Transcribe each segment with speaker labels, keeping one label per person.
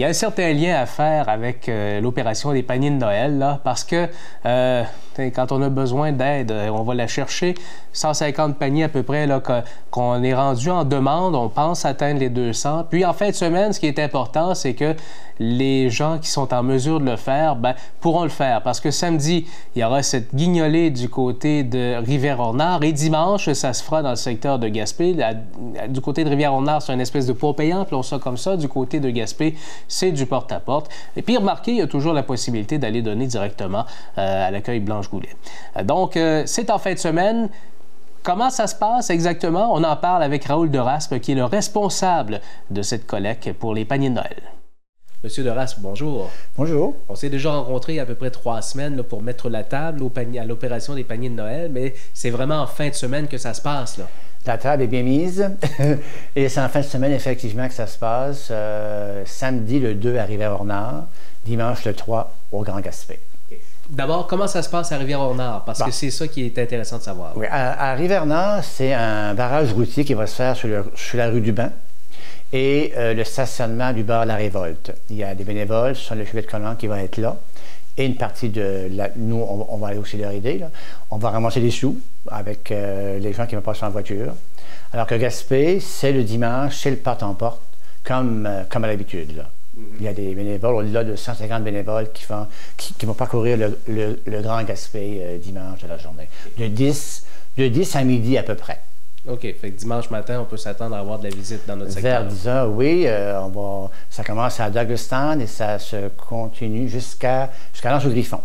Speaker 1: il y a un certain lien à faire avec euh, l'opération des paniers de Noël, là, parce que euh, quand on a besoin d'aide, euh, on va la chercher. 150 paniers à peu près qu'on est rendu en demande, on pense atteindre les 200. Puis en fin de semaine, ce qui est important, c'est que les gens qui sont en mesure de le faire ben, pourront le faire. Parce que samedi, il y aura cette guignolée du côté de Rivière-Ornard et dimanche, ça se fera dans le secteur de Gaspé. du côté de Rivière-Ornard, c'est une espèce de pot payant, appelons ça comme ça. Du côté de Gaspé, c'est du porte-à-porte. Et puis remarquez, il y a toujours la possibilité d'aller donner directement euh, à l'accueil Blanche-Goulet. Euh, donc, euh, c'est en fin de semaine. Comment ça se passe exactement? On en parle avec Raoul Deraspe, qui est le responsable de cette collecte pour les paniers de Noël. Monsieur Deraspe, bonjour.
Speaker 2: Bonjour.
Speaker 1: On s'est déjà rencontrés il y a à peu près trois semaines pour mettre la table au à l'opération des paniers de Noël, mais c'est vraiment en fin de semaine que ça se passe. Là.
Speaker 2: La table est bien mise et c'est en fin de semaine effectivement que ça se passe. Euh, samedi le 2 à Rivière-Ornard, dimanche le 3 au Grand Gaspé.
Speaker 1: D'abord, comment ça se passe à Rivière-au-Nord? Parce que c'est ça qui est intéressant de savoir.
Speaker 2: Oui, à, Rivière-Nord, c'est un barrage routier qui va se faire sur, la rue du Bain et euh, le stationnement du bar La Révolte. Il y a des bénévoles sur le chevet de collant qui va être là. Et une partie de la, nous, on, va aller aussi leur aider. On va ramasser des sous avec euh, les gens qui vont passer en voiture. Alors que Gaspé, c'est le dimanche, c'est le porte-en-porte, comme, euh, comme à l'habitude. Il y a des bénévoles, au-delà de 150 bénévoles qui, font, qui, vont parcourir le, Grand Gaspé euh, dimanche de la journée, de 10, de 10 à midi à peu près.
Speaker 1: OK. Fait que dimanche matin, on peut s'attendre à avoir de la visite dans notre secteur.
Speaker 2: Vers 10 heures, oui. Euh, on va, ça commence à Douglastown et ça se continue jusqu'à jusqu'à l'Ange au Griffon.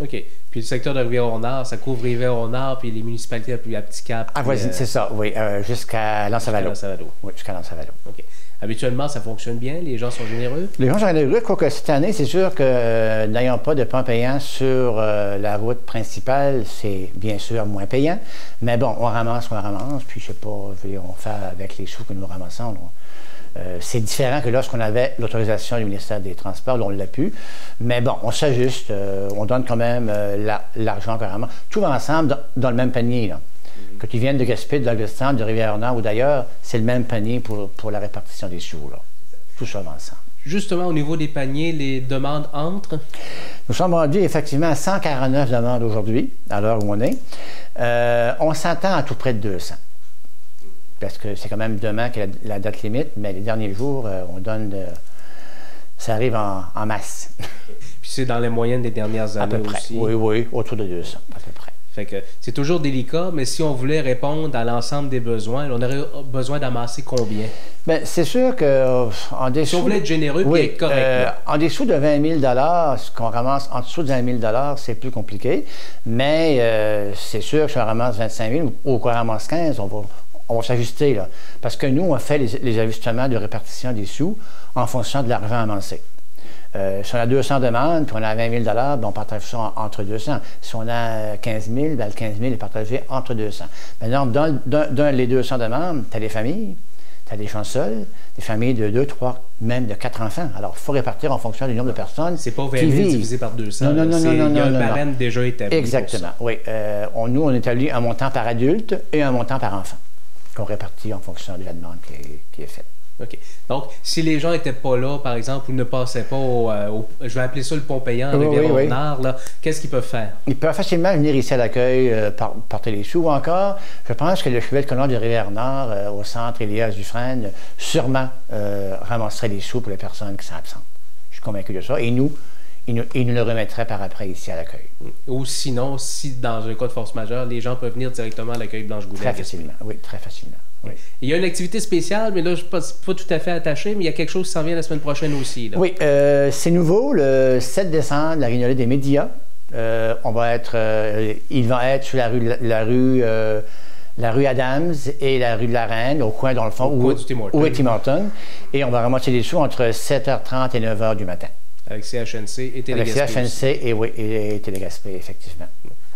Speaker 1: OK. Puis le secteur de Rivière-au-Nord, ça couvre Rivière-au-Nord, puis les municipalités à Petit Cap.
Speaker 2: Ah, voisine, euh, c'est ça, oui. jusqu'à Lansavalo. Jusqu'à Oui, jusqu'à Lansavalo.
Speaker 1: OK. Habituellement, ça fonctionne bien? Les gens sont généreux?
Speaker 2: Les gens sont généreux, quoique cette année, c'est sûr que euh, n'ayant pas de points payants sur euh, la route principale, c'est bien sûr moins payant. Mais bon, on ramasse, on ramasse, puis je sais pas, on fait avec les sous que nous ramassons. Euh, c'est différent que lorsqu'on avait l'autorisation du ministère des Transports, là, on l'a pu. Mais bon, on s'ajuste, on donne quand même l'argent carrément. Tout va ensemble dans, le même panier. Là. Que tu viennes de Gaspé, de l'Augustin, de Rivière-Nord ou d'ailleurs, c'est le même panier pour, pour la répartition des sous. Là. Tout ça ensemble.
Speaker 1: Justement, au niveau des paniers, les demandes entrent?
Speaker 2: Nous sommes rendus effectivement à 149 demandes aujourd'hui, à l'heure où on est. Euh, on s'attend à tout près de 200. Parce que c'est quand même demain que la, date limite, mais les derniers jours, euh, on donne de, ça arrive en, masse.
Speaker 1: Puis c'est dans les moyennes des dernières années
Speaker 2: à peu près.
Speaker 1: aussi?
Speaker 2: Oui, oui, autour de 200, à peu près.
Speaker 1: Fait que c'est toujours délicat, mais si on voulait répondre à l'ensemble des besoins, on aurait besoin d'amasser combien?
Speaker 2: Bien, c'est sûr que euh, en dessous...
Speaker 1: Si on voulait être généreux oui, être correct. Euh,
Speaker 2: en dessous de 20 000 ce qu'on ramasse en dessous de 20 000 c'est plus compliqué. Mais euh, c'est sûr que si on ramasse 25 000 ou qu'on ramasse 15 on va, on va s'ajuster. là. Parce que nous, on fait les, les ajustements de répartition des sous en fonction de l'argent amassé. Euh, si on a 200 demandes, puis on a 20 000 ben, on partage ça entre 200. Si on a 15 000, ben, le 15 000 est partagé entre 200. Maintenant, dans, dans, les 200 demandes, tu as des familles, tu as des gens seuls, des familles de 2, 3, même de 4 enfants. Alors, il faut répartir en fonction du nombre de personnes.
Speaker 1: C'est pas 20 000 divisé par 200.
Speaker 2: Non, non, non, non, non.
Speaker 1: Il y a
Speaker 2: un
Speaker 1: barème déjà établi.
Speaker 2: Exactement, oui. Euh, on, nous, on établit un montant par adulte et un montant par enfant qu'on répartit en fonction de la demande qui est faite.
Speaker 1: OK. Donc, si les gens n'étaient pas là, par exemple, ou ne passaient pas au, euh, je vais appeler ça le pont payant à rivière qu'est-ce qu'ils peuvent faire?
Speaker 2: Ils peuvent facilement venir ici à l'accueil, euh, porter les sous. Ou encore, je pense que le chevet de colonne de Rivière-Nord, euh, au centre Elias Dufresne, sûrement ramasserait les sous pour les personnes qui sont absentes. Je suis convaincu de ça. Et nous, ils nous, nous le remettraient par après ici à l'accueil.
Speaker 1: Ou sinon, si dans un cas de force majeure, les gens peuvent venir directement à l'accueil Blanche-Goulet.
Speaker 2: Très facilement, oui, très facilement.
Speaker 1: Il y a une activité spéciale, mais là, je ne suis pas, tout à fait attaché, mais il y a quelque chose qui s'en vient la semaine prochaine aussi.
Speaker 2: Oui, euh, c'est nouveau, le 7 décembre, la Rignolée des médias. Euh, on va être, euh, il va être sur la rue, la rue, la rue Adams et la rue de la Reine, au coin dans le fond,
Speaker 1: où,
Speaker 2: est Tim Horton. Et on va ramasser des sous entre 7h30 et 9h du matin.
Speaker 1: Avec CHNC et Télégaspé.
Speaker 2: Avec CHNC et, oui, et Télégaspé, effectivement.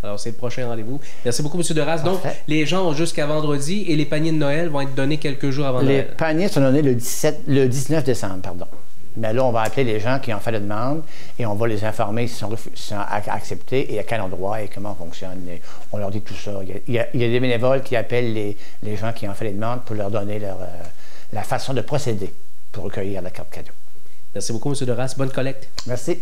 Speaker 1: Alors, c'est le prochain rendez-vous. Merci beaucoup, M. Deras. Donc, les gens ont jusqu'à vendredi et les paniers de Noël vont être donnés quelques jours avant
Speaker 2: Noël. Les paniers sont donnés le, 17, le 19 décembre, pardon. Mais là, on va appeler les gens qui ont fait la demande et on va les informer s'ils sont, acceptés et à quel endroit et comment on fonctionne. on leur dit tout ça. Il y, a, des bénévoles qui appellent les, gens qui ont fait les demandes pour leur donner leur, euh, la façon de procéder pour recueillir la carte cadeau.
Speaker 1: Merci beaucoup, M. Duras. Bonne collecte.
Speaker 2: Merci.